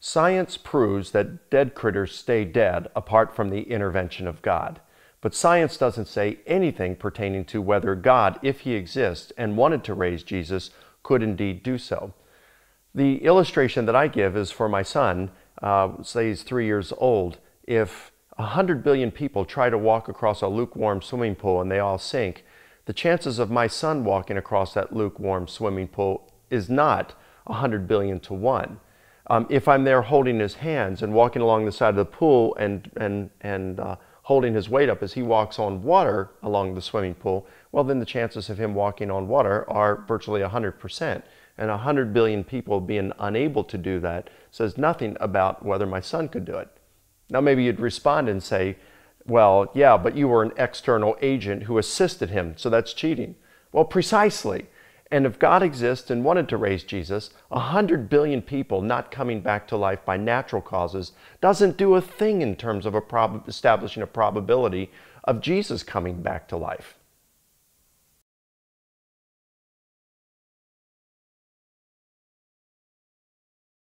Science proves that dead critters stay dead apart from the intervention of God. But science doesn't say anything pertaining to whether God, if he exists and wanted to raise Jesus, could indeed do so. The illustration that I give is for my son, uh, say he's three years old. If 100 billion people try to walk across a lukewarm swimming pool and they all sink, the chances of my son walking across that lukewarm swimming pool is not 100 billion to 1. Um, if I'm there holding his hands and walking along the side of the pool and, and, and uh, holding his weight up as he walks on water along the swimming pool, well, then the chances of him walking on water are virtually 100%. And 100 billion people being unable to do that says nothing about whether my son could do it. Now, maybe you'd respond and say, well, yeah, but you were an external agent who assisted him, so that's cheating. Well, precisely. And if God exists and wanted to raise Jesus, 100 billion people not coming back to life by natural causes doesn't do a thing in terms of a prob- establishing a probability of Jesus coming back to life.